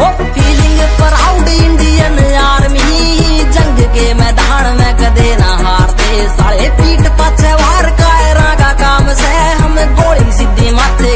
वो Indian army जंग के मैदान में कदे ना हारते। सारे पीठ पा